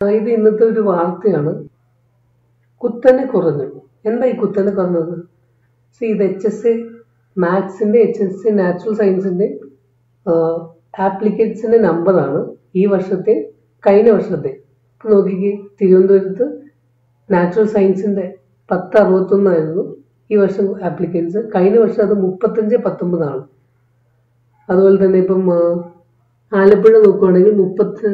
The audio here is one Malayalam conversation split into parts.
ഇത് ഇന്നത്തെ ഒരു വാർത്തയാണ്. കുത്തനെ കുറഞ്ഞു. എന്താ ഈ കുത്തനെ കുറഞ്ഞത്? സി ഇത് എച്ച് എസ് എ മാത്സിന്റെ എച്ച് എസ് എ നാച്ചുറൽ സയൻസിന്റെ ആപ്ലിക്കേറ്റ്സിന്റെ നമ്പറാണ് ഈ വർഷത്തെ കഴിഞ്ഞ വർഷത്തെ. ഇപ്പൊ നോക്കിക്കേ തിരുവനന്തപുരത്ത് നാച്ചുറൽ സയൻസിന്റെ പത്ത് അറുപത്തൊന്നായിരുന്നു ഈ വർഷം ആപ്ലിക്കൻസ് കഴിഞ്ഞ വർഷം അത് മുപ്പത്തഞ്ച് പത്തൊമ്പതാണ്. അതുപോലെ തന്നെ ഇപ്പം ആലപ്പുഴ നോക്കുകയാണെങ്കിൽ മുപ്പത്തി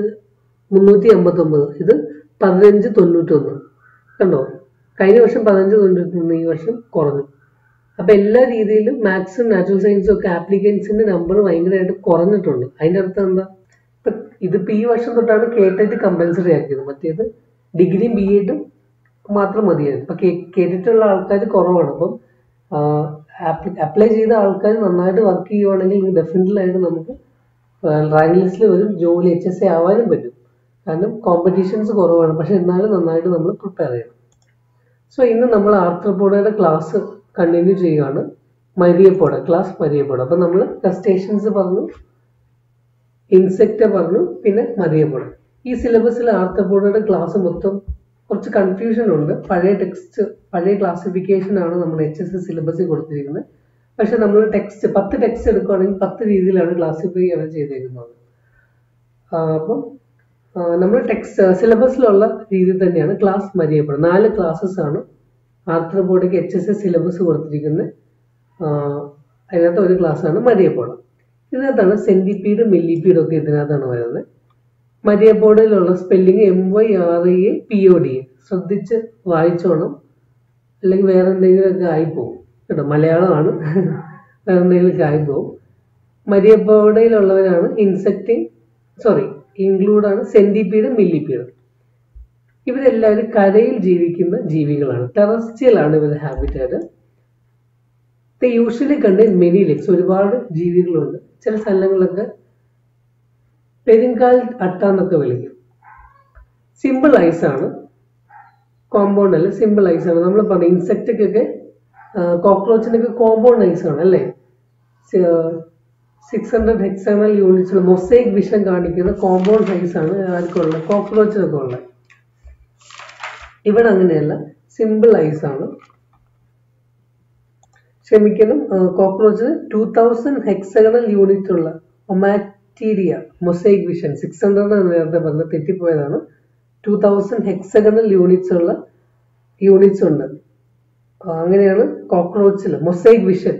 മുന്നൂറ്റി അമ്പത്തൊമ്പത് ഇത് പതിനഞ്ച് തൊണ്ണൂറ്റൊന്ന്. കണ്ടോ? കഴിഞ്ഞ വർഷം പതിനഞ്ച് തൊണ്ണൂറ്റൊന്ന് ഈ വർഷം കുറഞ്ഞു. അപ്പൊ എല്ലാ രീതിയിലും മാത്സും നാച്ചുറൽ സയൻസും ഒക്കെ ആപ്ലിക്കൻസിന്റെ നമ്പർ ഭയങ്കരമായിട്ട് കുറഞ്ഞിട്ടുണ്ട്. അതിന്റെ അർത്ഥം എന്താ? ഇപ്പൊ ഇതിപ്പോ ഈ വർഷം തൊട്ടാണ് കെ ടെറ്റ് കമ്പൽസറി ആക്കിയത്. മറ്റേത് ഡിഗ്രിയും ബി എഡും മാത്രം മതിയായിരുന്നു. ഇപ്പൊ കേട്ടിട്ടുള്ള ആൾക്കാർ കുറവാണ്. അപ്പം അപ്ലൈ ചെയ്ത ആൾക്കാർ നന്നായിട്ട് വർക്ക് ചെയ്യുവാണെങ്കിൽ ഡെഫിനറ്റ്ലായിട്ട് നമുക്ക് റാങ്ക് ലിസ്റ്റിൽ വരും. ജോലി എച്ച് എസ് എ ആവാനും പറ്റും. കാരണം കോമ്പറ്റീഷൻസ് കുറവാണ്. പക്ഷെ എന്നാലും നന്നായിട്ട് നമ്മൾ പ്രിപ്പയർ ചെയ്യണം. സോ ഇന്ന് നമ്മൾ ആർത്രോപോഡയുടെ ക്ലാസ് കണ്ടിന്യൂ ചെയ്യുകയാണ് മരിയപ്പോട ക്ലാസ് മരിയപ്പോട അപ്പം നമ്മൾ ക്രസ്റ്റേഷ്യൻസ് പറഞ്ഞു ഇൻസെക്റ്റ് പറഞ്ഞു പിന്നെ മരിയപ്പോട ഈ സിലബസിൽ ആർത്തപ്പോടയുടെ ക്ലാസ് മൊത്തം കുറച്ച് കൺഫ്യൂഷൻ ഉണ്ട്. പഴയ ടെക്സ്റ്റ് പഴയ ക്ലാസിഫിക്കേഷൻ ആണ് നമ്മൾ എച്ച് എസ് എസ് സിലബസിൽ കൊടുത്തിരിക്കുന്നത്. പക്ഷെ നമ്മൾ ടെക്സ്റ്റ് പത്ത് ടെക്സ്റ്റ് എടുക്കുകയാണെങ്കിൽ പത്ത് രീതിയിലാണ് ക്ലാസിഫൈ ആണ് ചെയ്തേക്കുന്നത് അപ്പം നമ്മൾ ടെക്സ്റ്റ് സിലബസിലുള്ള രീതി തന്നെയാണ് ക്ലാസ് മരിയപ്പെടുന്നത് നാല് ക്ലാസ്സസ് ആണ് ആർത്രബോർഡിക്ക് എച്ച് എസ് എസ് സിലബസ് കൊടുത്തിരിക്കുന്നത്. അതിനകത്ത് ഒരു ക്ലാസ്സാണ് ആണ് മരിയപ്പോടം. ഇതിനകത്താണ് സെന്റിപ്പീഡ് മില്ലിപ്പീഡും ഒക്കെ ഇതിനകത്താണ് വരുന്നത്. മരിയപ്പോടയിലുള്ള spelling M Y R E A P O D A ശ്രദ്ധിച്ച് വായിച്ചോണം. അല്ലെങ്കിൽ വേറെ എന്തെങ്കിലുമൊക്കെ ആയിപ്പോവും. കേട്ടോ മലയാളമാണ്. വേറെ എന്തെങ്കിലുമൊക്കെ ആയിപ്പോവും. മരിയപ്പോടയിലുള്ളവരാണ് ഇൻസെക്റ്റ് സോറി ഇൻക്ലൂഡ് ആണ് സെന്റിപ്പീഡ് മില്ലിപ്പീഡ് ഇവരെല്ലാവരും കരയിൽ ജീവിക്കുന്ന ജീവികളാണ്. ടെറസ്ട്രിയൽ ആണ് ഇവരുടെ ഹാബിറ്റാറ്റ് യൂഷ്വലി കണ്ട് മെനി ലെക്സ് ഒരുപാട് ജീവികളുണ്ട്. ചില സ്ഥലങ്ങളൊക്കെ പെരുങ്കാൽ അട്ട എന്നൊക്കെ വിളിക്കും. സിമ്പിൾ ഐസ് ആണ്. കോമ്പൗണ്ട് അല്ല? സിമ്പിൾ ഐസ് ആണ്. നമ്മൾ പറഞ്ഞ ഇൻസെക്റ്റൊക്കെ കോക്രോച്ചിനൊക്കെ കോമ്പൗണ്ട് ഐസ് ആണ് അല്ലേ? Six hundred hexagonal units mosaic vision കാണിക്കുന്ന കോമ്പൗണ്ട് സൈസ് ആണ് ആർക്കുള്ള കോക്ക്രോച്ചിനൊക്കെ ഉള്ളത്. ഇവിടെ അങ്ങനെയല്ല സിമ്പിൾ ഐസ് ആണ്. ക്ഷമിക്കണം cockroach two thousand hexagonal unit ഉള്ള ommatidia mosaic vision six hundred എന്ന് നേരത്തെ പറഞ്ഞ തെറ്റിപ്പോയതാണ്. ടൂ തൗസൻഡ് ഹെക്സഗണൽ യൂണിറ്റ്സ് ഉള്ള യൂണിറ്റ്സ് ഉണ്ട്. അങ്ങനെയാണ് കോക്രോച്ചിൽ മൊസൈക് വിഷൻ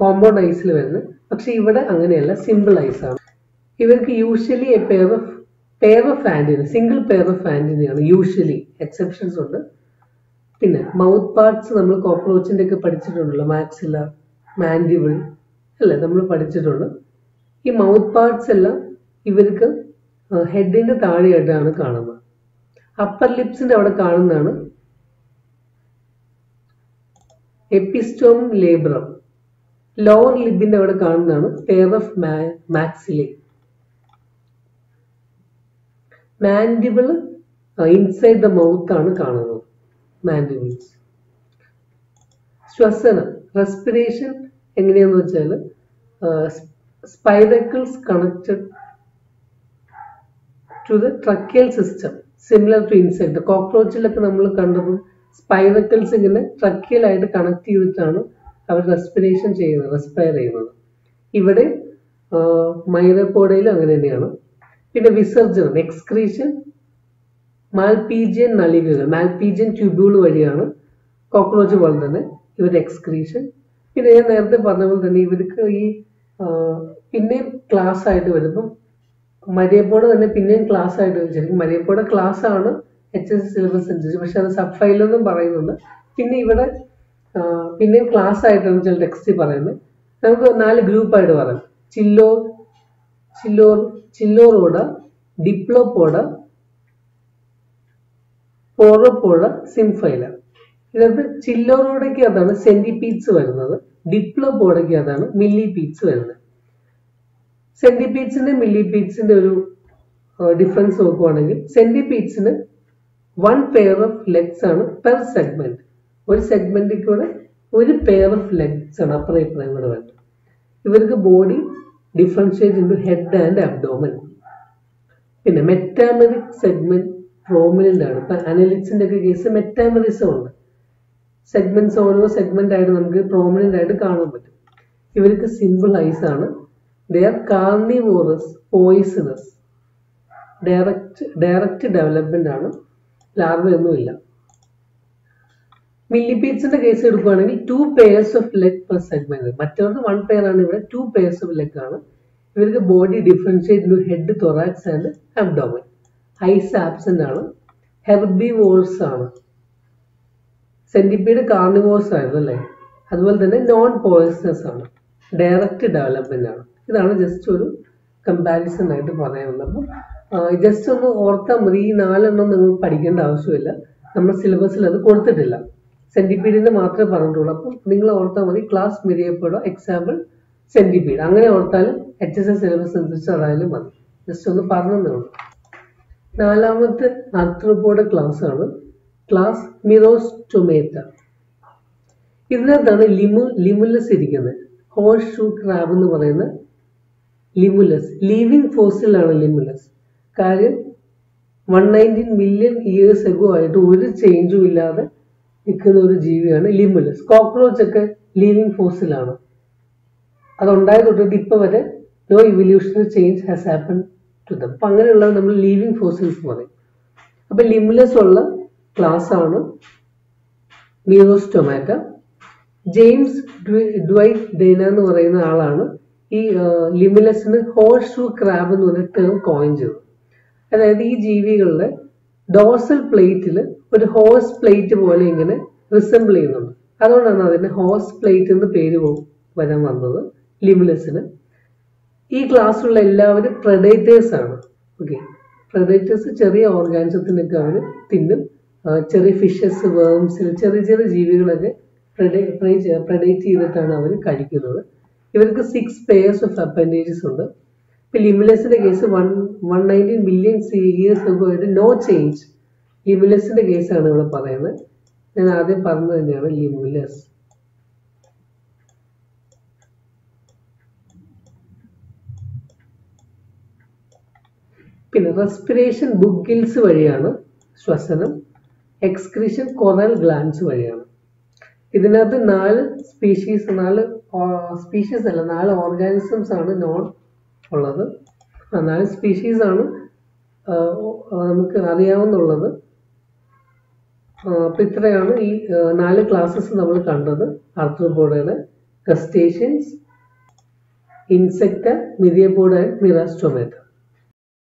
കോമ്പൗണ്ട് ഐസിൽ വരുന്നത്. പക്ഷെ ഇവിടെ അങ്ങനെയല്ല സിമ്പിളൈസ് ആണ്. ഇവർക്ക് usually a pair of pair of antenna single pair of ആന്റിനയാണ് usually exceptions ഉണ്ട്. പിന്നെ മൗത്ത് പാർട്സ് നമ്മൾ കോക്രോച്ചിന്റെ ഒക്കെ പഠിച്ചിട്ടുണ്ടല്ലോ മാക്സില മാൻഡിബിൾ അല്ലേ? നമ്മൾ പഠിച്ചിട്ടുണ്ട്. ഈ മൗത്ത് പാർട്സ് എല്ലാം ഇവർക്ക് ഹെഡിന്റെ താഴെയായിട്ടാണ് കാണുന്നത്. അപ്പർ ലിപ്സിന്റെ അവിടെ കാണുന്നതാണ് എപ്പിസ്റ്റോം ലേബ്രം ലോവർ ലിബിന്റെ അവിടെ കാണുന്നതാണ് pair of maxillae mandible inside the mouth ആണ് കാണുന്നത്. മാൻഡിബിൾസ് ശ്വസനം റെസ്പിറേഷൻ എങ്ങനെയാന്ന് വെച്ചാൽ spiracles connected to the tracheal system similar to insect കോക്രോച്ചിലൊക്കെ നമ്മൾ കണ്ടപ്പോൾ സ്പൈറക്കിൾസ് ഇങ്ങനെ ട്രക്കിയലായിട്ട് കണക്ട് ചെയ്തിട്ടാണ് അവർ റെസ്പിറേഷൻ ചെയ്യുന്നത് റെസ്പയർ ചെയ്യുന്നത്. ഇവിടെ മൈറപ്പോഡയിലും അങ്ങനെ തന്നെയാണ്. പിന്നെ വിസർജനം എക്സ്ക്രീഷൻ മാൽപീജിയൻ നളികകൾ മാൽപീജിയൻ ട്യൂബ്യൂൾ വഴിയാണ് കോക്രോച്ച് തന്നെ ഇവരുടെ എക്സ്ക്രീഷൻ പിന്നെ ഞാൻ നേരത്തെ പറഞ്ഞ പോലെ തന്നെ ഇവർക്ക് ഈ പിന്നെയും ക്ലാസ് ആയിട്ട് വരുമ്പം മരിയപ്പോട തന്നെ പിന്നെയും ക്ലാസ് ആയിട്ട് വെച്ചിരിക്കും മരിയപ്പോടെ ക്ലാസ് ആണ് എച്ച് എസ് സിലബസ് അനുസരിച്ച്. പക്ഷെ അത് സബ് ഫൈലൊന്നും പറയുന്നുണ്ട്. പിന്നെ ഇവിടെ പിന്നെയും ക്ലാസ് ആയിട്ടാണ് ചില ടെക്സ്റ്റ് പറയുന്നത് നമുക്ക് നാല് ഗ്രൂപ്പായിട്ട് പറയാം. ചില്ലോ ചില്ലോ ചില്ലോറോഡ ഡിപ്ലോപോഡ പോറപ്പോഴ സിംഫൈല ഇതിനകത്ത് ചില്ലോറോടയ്ക്ക് അതാണ് സെന്റിപീറ്റ്സ് വരുന്നത്. ഡിപ്ലോപോഡയ്ക്ക് അതാണ് മില്ലിപീറ്റ്സ് വരുന്നത്. സെന്റിപീറ്റ്സിന്റെ മില്ലിപീറ്റ്സിന്റെ ഒരു ഡിഫറൻസ് നോക്കുവാണെങ്കിൽ സെന്റിപീറ്റ്സിന് വൺ പെയർ ഓഫ് ലെഗ്സ് ആണ് പെർ സെഗ്മെന്റ് ഒരു സെഗ്മെന്റിൽ കൂടെ ഒരു പെയർ ഓഫ് ലെഗ്സ് ആണ്. അപ്പുറം ഇപ്പുറം കൂടെ വരുന്നത് ഇവർക്ക് body differentiate into head and abdomen പിന്നെ മെറ്റാമറിക് സെഗ്മെന്റ് പ്രോമിനന്റ് ആണ്. ഇപ്പൊ അനലിക്സിന്റെ ഒക്കെ കേസ് മെറ്റാമറിസം ഉണ്ട്. സെഗ്മെന്റ്സ് ഓരോ സെഗ്മെന്റ് ആയിട്ട് നമുക്ക് പ്രോമിനന്റ് ആയിട്ട് കാണാൻ പറ്റും. ഇവർക്ക് സിമ്പിൾ ഐസ് ആണ്. They are carnivorous poisonous direct direct development ആണ്. ലാർവയൊന്നുമില്ല മില്ലിപീഡ്സിന്റെ കേസ് എടുക്കുകയാണെങ്കിൽ two pairs of leg per segment മറ്റവർക്ക് one pair ആണ്. ഇവിടെ ടു പെയർസ് ഓഫ് ലെഗ് ആണ്. ഇവർക്ക് body differentiate to head thorax and abdomen eyes absent ആണ്. ഹെർബി വോൾസ് ആണ്. സെന്റിപ്പീഡ് കാർണിവോഴ്സ് ആയിരുന്നു അല്ലേ? അതുപോലെ തന്നെ നോൺ പോയിസണസ് ആണ്. ഡയറക്റ്റ് ഡെവലപ്മെന്റ് ആണ്. ഇതാണ് ജസ്റ്റ് ഒരു കമ്പാരിസൺ ആയിട്ട് പറയാനുള്ളത്. അപ്പം ജസ്റ്റ് ഒന്ന് ഓർത്താൽ മതി. ഈ നാലെണ്ണം നിങ്ങൾ പഠിക്കേണ്ട ആവശ്യമില്ല. നമ്മുടെ സിലബസിൽ അത് കൊടുത്തിട്ടില്ല. സെന്റിപ്പീഡിന് മാത്രമേ പറഞ്ഞിട്ടുള്ളൂ. അപ്പം നിങ്ങൾ ഓർത്താൽ മതി ക്ലാസ് മിരിയപ്പോഴോ എക്സാമ്പിൾ സെന്റിപ്പീഡ് അങ്ങനെ ഓർത്താലും എച്ച് എസ് എസ് സിലബസ് അനുസരിച്ച് അതായാലും മതി. ജസ്റ്റ് ഒന്ന് പറഞ്ഞതേ ഉള്ളൂ. നാലാമത്തെ ആർത്രോപോഡ് ക്ലാസ് ആണ്. ക്ലാസ് മിറോസ് ടൊമേറ്റ ഇതിനകത്താണ് ലിമു ലിമുലസ് ഇരിക്കുന്നത്. ഹോഷ് ഷൂ ക്രാബ് എന്ന് പറയുന്ന ലിമുലസ്. ലീവിങ് ഫോസിലാണ് ലിമുലസ്. കാര്യം one nineteen million years ago ആയിട്ട് ഒരു ചേഞ്ചും ഇല്ലാതെ നിൽക്കുന്ന ഒരു ജീവിയാണ് ലിമുലസ്. കോക്രോച്ച് ഒക്കെ ലീവിങ് ഫോസിലാണ് അതുണ്ടായത് തൊട്ടിട്ട് ഇപ്പൊ വരെ no evolutionary change has happen to them അപ്പം അങ്ങനെയുള്ള നമ്മൾ ലീവിങ് ഫോസിൽസ് പറയും. അപ്പൊ ലിമുലസ് ഉള്ള ക്ലാസ് ആണ് ന്യൂറോസ്റ്റൊമാറ്റ ജെയിംസ് ഡ്വൈറ്റ് ഡേന എന്ന് പറയുന്ന ആളാണ് ഈ ലിമുലസിന് ഹോഴ്സ് ഷൂ ക്രാബ് എന്ന് പറഞ്ഞ ടേം കോയിൻ ചെയ്തത്. അതായത് ഈ ജീവികളുടെ ഡോസൽ പ്ലേറ്റിൽ ഒരു ഹോസ് പ്ലേറ്റ് പോലെ ഇങ്ങനെ റിസംബിൾ ചെയ്യുന്നുണ്ട്. അതുകൊണ്ടാണ് അതിന് ഹോസ് പ്ലേറ്റ് എന്ന് പേര് വരാൻ വന്നത്. ലിമുലസിന് ഈ ക്ലാസ്സിലുള്ള എല്ലാവരും പ്രഡേറ്റേഴ്സ് ആണ്. ഓക്കെ പ്രഡേറ്റേഴ്സ് ചെറിയ ഓർഗാനിസത്തിനൊക്കെ അവർ തിന്നും. ചെറിയ ഫിഷസ് വേംസ് ചെറിയ ചെറിയ ജീവികളൊക്കെ പ്രഡേറ്റ് ചെയ്തിട്ടാണ് അവർ കഴിക്കുന്നത്. ഇവർക്ക് സിക്സ് പെയേഴ്സ് ഓഫ് അപ്പൻഡേജസ് ഉണ്ട്. ഇപ്പൊ ലിമുലസിന്റെ case one one nineteen million years ആയിട്ട് നോ ചേഞ്ച് ലിമുലസിന്റെ കേസാണ് ഇവിടെ പറയുന്നത്. ഞാൻ ആദ്യം പറഞ്ഞു തന്നെയാണ് ലിമുലസ് പിന്നെ റെസ്പിറേഷൻ ബുഗിൽസ് വഴിയാണ് ശ്വസനം എക്സ്ക്രീഷൻ കൊറൽ ഗ്ലാൻസ് വഴിയാണ്. ഇതിനകത്ത് നാല് സ്പീഷീസ് നാല് സ്പീഷീസ് അല്ല നാല് ഓർഗാനിസംസ് ആണ് നോൺ ഉള്ളത്. നാല് സ്പീഷീസ് ആണ് നമുക്ക് അറിയാവുന്നുള്ളത്. അപ്പൊ ഇത്രയാണ് ഈ നാല് ക്ലാസ്സസ് നമ്മൾ കണ്ടത്. ആർത്രോപോഡയുടെ crustaceans insect myriapod and merostomata